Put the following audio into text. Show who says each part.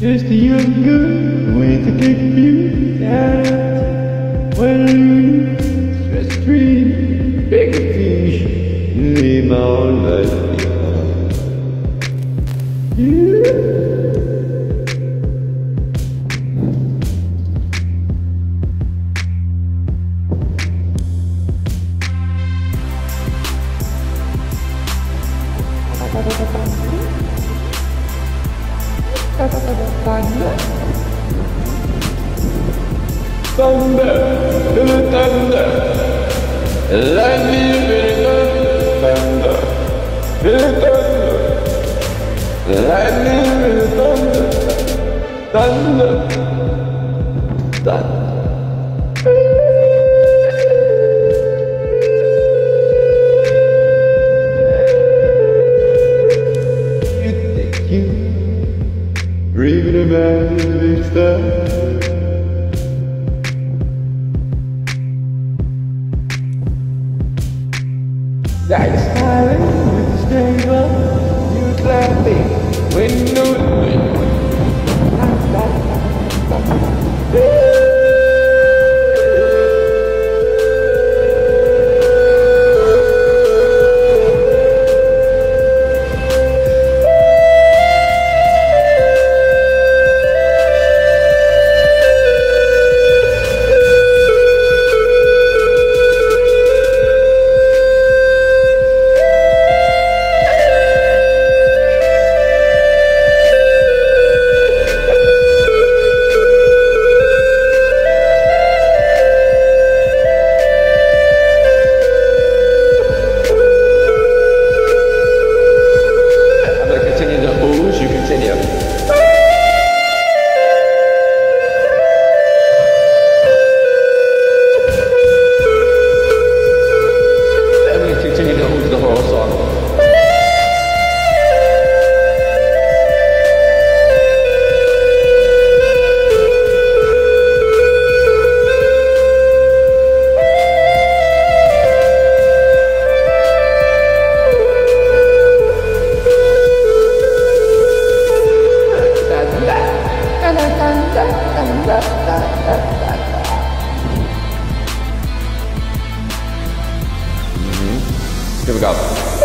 Speaker 1: Just a young girl with a big view down Well, Thunder, thunder, lightning, thunder, thunder, lightning, thunder, thunder, thunder. Stuff? Like smiling with a stranger, you laughing when Mm-hmm. Here we go.